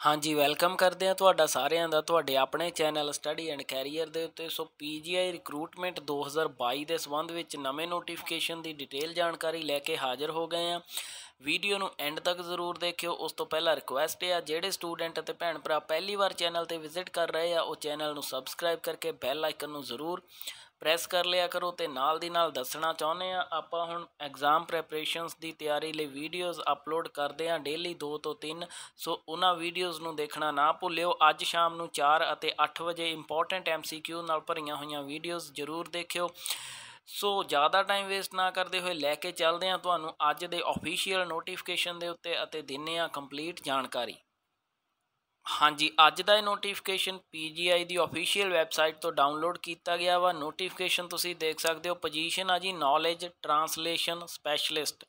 ਹਾਂਜੀ ਵੈਲਕਮ ਕਰਦੇ ਹਾਂ ਤੁਹਾਡਾ ਸਾਰਿਆਂ ਦਾ, ਤੁਹਾਡੇ ਆਪਣੇ ਚੈਨਲ ਸਟੱਡੀ ਐਂਡ ਕੈਰੀਅਰ ਦੇ ਉੱਤੇ। ਸੋ ਪੀਜੀਆਈ ਰਿਕਰੂਟਮੈਂਟ 2022 ਦੇ ਸੰਬੰਧ ਵਿੱਚ ਨਵੇਂ ਨੋਟੀਫਿਕੇਸ਼ਨ ਦੀ ਡਿਟੇਲ ਜਾਣਕਾਰੀ ਲੈ ਕੇ ਹਾਜ਼ਰ ਹੋ ਗਏ ਹਾਂ। ਵੀਡੀਓ ਨੂੰ ਐਂਡ ਤੱਕ ਜ਼ਰੂਰ ਦੇਖਿਓ। ਉਸ ਤੋਂ ਪਹਿਲਾਂ ਰਿਕੁਐਸਟ ਹੈ ਜਿਹੜੇ ਸਟੂਡੈਂਟ ਅਤੇ ਭੈਣ ਭਰਾ ਪਹਿਲੀ ਵਾਰ ਚੈਨਲ ਤੇ ਵਿਜ਼ਿਟ ਕਰ ਰਹੇ ਆ, ਉਹ ਚੈਨਲ ਨੂੰ ਸਬਸਕ੍ਰਾਈਬ ਕਰਕੇ ਬੈਲ ਆਈਕਨ ਨੂੰ ਜ਼ਰੂਰ ਪ੍ਰੈਸ ਕਰ ਲਿਆ ਕਰੋ ਤੇ ਨਾਲ ਦੀ ਨਾਲ ਦੱਸਣਾ ਚਾਹੁੰਦੇ ਆ, ਆਪਾਂ ਹੁਣ ਐਗਜ਼ਾਮ ਪ੍ਰੈਪਰੇਸ਼ਨਸ ਦੀ ਤਿਆਰੀ ਲਈ ਵੀਡੀਓਜ਼ ਅਪਲੋਡ ਕਰਦੇ ਆ ਡੇਲੀ 2 ਤੋਂ 3 ਸੋ ਉਹਨਾਂ ਵੀਡੀਓਜ਼ ਨੂੰ ਦੇਖਣਾ ਨਾ ਭੁੱਲਿਓ। ਅੱਜ ਸ਼ਾਮ ਨੂੰ 4 ਅਤੇ 8 ਵਜੇ ਇੰਪੋਰਟੈਂਟ ਐਮਸੀਕਿਊ ਨਾਲ ਭਰੀਆਂ ਹੋਈਆਂ ਵੀਡੀਓਜ਼ ਜ਼ਰੂਰ ਦੇਖਿਓ। ਸੋ ਜ਼ਿਆਦਾ ਟਾਈਮ ਵੇਸਟ ਨਾ ਕਰਦੇ ਹੋਏ ਲੈ ਕੇ ਚੱਲਦੇ ਹਾਂ ਤੁਹਾਨੂੰ ਅੱਜ ਦੇ ਅਫੀਸ਼ੀਅਲ ਨੋਟੀਫਿਕੇਸ਼ਨ ਦੇ ਉੱਤੇ ਅਤੇ ਦਿੰਨੇ ਆ ਕੰਪਲੀਟ ਜਾਣਕਾਰੀ। ਹਾਂਜੀ, ਅੱਜ ਦਾ ਇਹ ਨੋਟੀਫਿਕੇਸ਼ਨ PGI ਦੀ ਅਫੀਸ਼ੀਅਲ ਵੈਬਸਾਈਟ ਤੋਂ ਡਾਊਨਲੋਡ ਕੀਤਾ ਗਿਆ ਵਾ। ਨੋਟੀਫਿਕੇਸ਼ਨ ਤੁਸੀਂ ਦੇਖ ਸਕਦੇ ਹੋ ਪੋਜੀਸ਼ਨ ਆ ਜੀ ਨੌਲੇਜ ਟਰਾਂਸਲੇਸ਼ਨ ਸਪੈਸ਼ਲਿਸਟ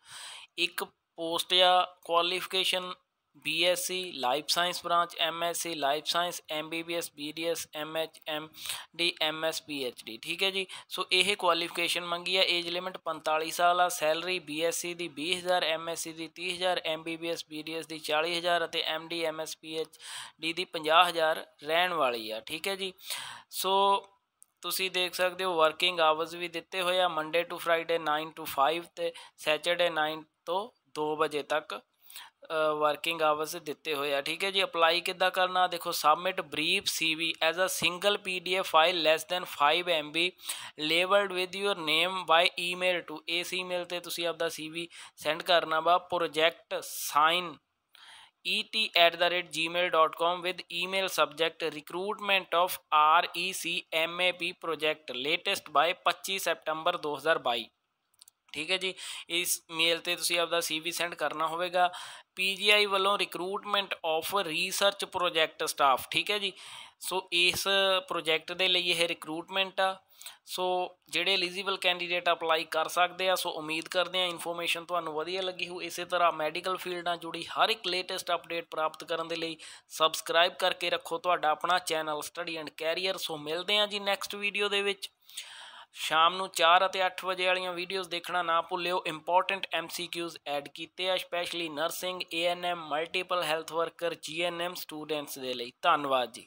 ਇੱਕ ਪੋਸਟ ਆ qualification BSc life science branch MSc life science MBBS BDS MH MD MS PhD ਠੀਕ ਹੈ ਜੀ? ਸੋ ਇਹ ਕੁਆਲੀਫਿਕੇਸ਼ਨ ਮੰਗੀ ਹੈ ਏਜ ਲਿਮਿਟ 45 ਸਾਲ ਆ ਸੈਲਰੀ BSc ਦੀ 20000 MSc ਦੀ 30000 MBBS BDS ਦੀ 40000 ਅਤੇ MD MS PhD ਦੀ 50000 ਰਹਿਣ ਵਾਲੀ ਆ, ਠੀਕ ਹੈ ਜੀ? ਸੋ ਤੁਸੀਂ ਦੇਖ ਸਕਦੇ ਹੋ ਵਰਕਿੰਗ ਆਵਰਸ ਵੀ ਦਿੱਤੇ ਹੋਏ ਆ ਮੰਡੇ ਟੂ ਫਰਾਈਡੇ 9 ਟੂ 5 ਤੇ ਸੈਚਰਡੇ 9 ਤੋਂ 2 ਵਜੇ ਤੱਕ ਵਰਕਿੰਗ ਆਵਰਸ ਦਿੱਤੇ ਹੋਏ ਆ, ਠੀਕ ਹੈ ਜੀ? ਅਪਲਾਈ ਕਿੱਦਾਂ ਕਰਨਾ? ਦੇਖੋ submit brief CV as a single PDF file less than 5 MB labelled with your name by email to ਇਸ ਈਮੇਲ ਤੇ ਤੁਸੀਂ ਆਪਦਾ ਸੀਵੀ ਸੈਂਡ ਕਰਨਾ ਵਾ project sign et@gmail.com with email subject recruitment of RECMAP project, latest by 25 ਸਤੰਬਰ 2022 ਠੀਕ ਹੈ ਜੀ। ਇਸ ਮੇਲ ਤੇ ਤੁਸੀਂ ਆਪਦਾ ਸੀਵੀ ਸੈਂਡ ਕਰਨਾ ਹੋਵੇਗਾ। ਪੀਜੀਆਈ ਵੱਲੋਂ recruitment of research project staff ਠੀਕ ਹੈ ਜੀ। ਸੋ ਇਸ ਪ੍ਰੋਜੈਕਟ ਦੇ ਲਈ ਇਹ ਰਿਕਰੂਟਮੈਂਟ ਆ। ਸੋ ਜਿਹੜੇ ਐਲੀਜੀਬਲ ਕੈਂਡੀਡੇਟ ਅਪਲਾਈ ਕਰ ਸਕਦੇ ਆ, ਸੋ ਉਮੀਦ ਕਰਦੇ ਆ ਇਨਫੋਰਮੇਸ਼ਨ ਤੁਹਾਨੂੰ ਵਧੀਆ ਲੱਗੀ ਹੋ ਇਸੇ ਤਰ੍ਹਾਂ ਮੈਡੀਕਲ ਫੀਲਡ ਨਾਲ ਜੁੜੀ ਹਰ ਇੱਕ ਲੇਟੈਸਟ ਅਪਡੇਟ ਪ੍ਰਾਪਤ ਕਰਨ ਦੇ ਲਈ ਸਬਸਕ੍ਰਾਈਬ ਕਰਕੇ ਰੱਖੋ ਤੁਹਾਡਾ ਆਪਣਾ channel study and career so ਮਿਲਦੇ ਆ ਜੀ ਨੈਕਸਟ ਵੀਡੀਓ ਦੇ ਵਿੱਚ। ਸ਼ਾਮ ਨੂੰ 4 ਅਤੇ 8 ਵਜੇ ਵਾਲੀਆਂ ਵੀਡੀਓਜ਼ ਦੇਖਣਾ ਨਾ ਭੁੱਲਿਓ। ਇੰਪੋਰਟੈਂਟ ਐਮਸੀਕਿਊਜ਼ ਐਡ ਕੀਤੇ ਆ specially nursing ANM multiple health worker GNM students ਦੇ ਲਈ। ਧੰਨਵਾਦ ਜੀ।